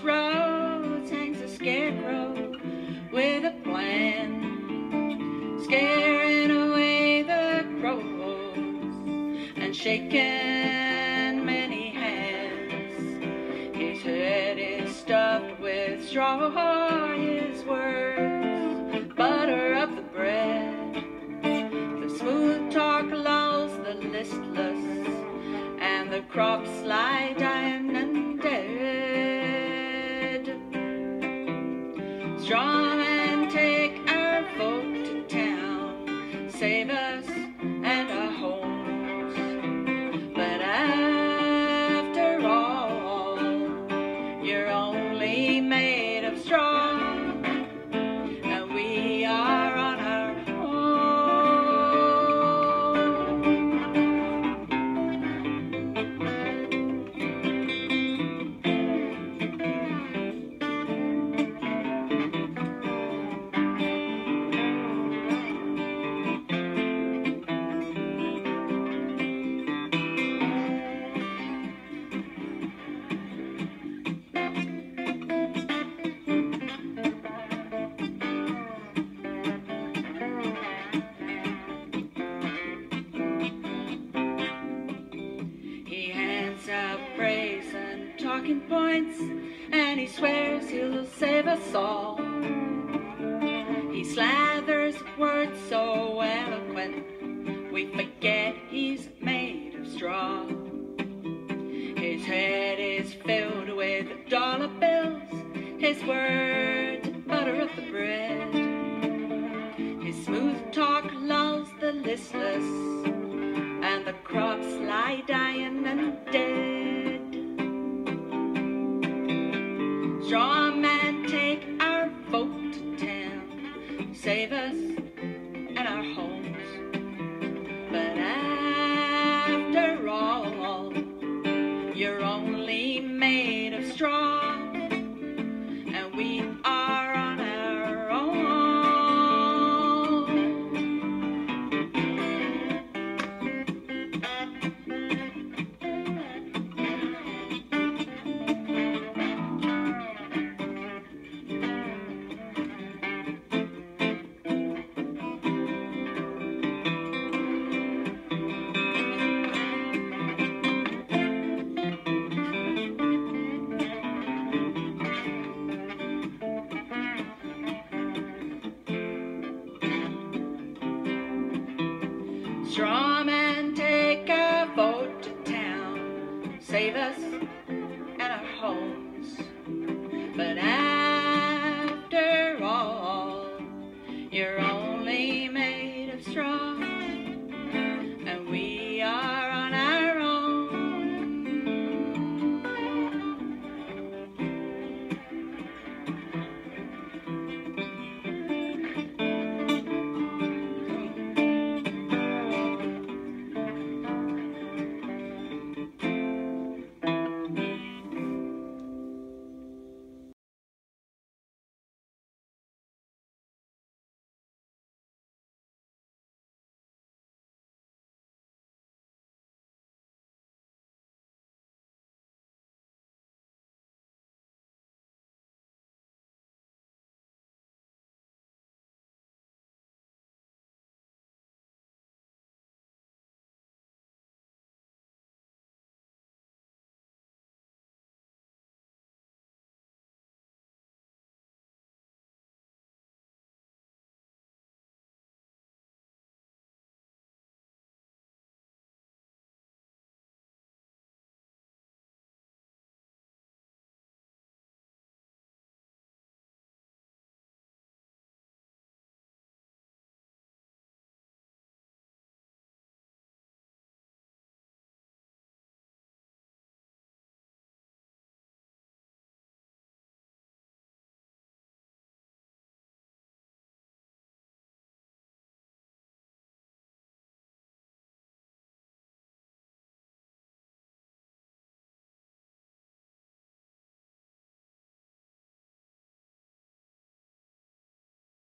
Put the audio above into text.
crossroads hangs a scarecrow with a plan, scaring away the crows and shaking many hands. His head is stuffed with straw, his words butter up the bread. The smooth talk lulls the listless, and the crops lie dying Strong and take our folk to town, save us talking points, and he swears he'll save us all. He slathers words so eloquent, we forget he's made of straw. His head is filled with dollar bills, his words butter up the bread. His smooth talk lulls the listless and the crops lie dying and save us Strum and take a boat to town. Save us and our home.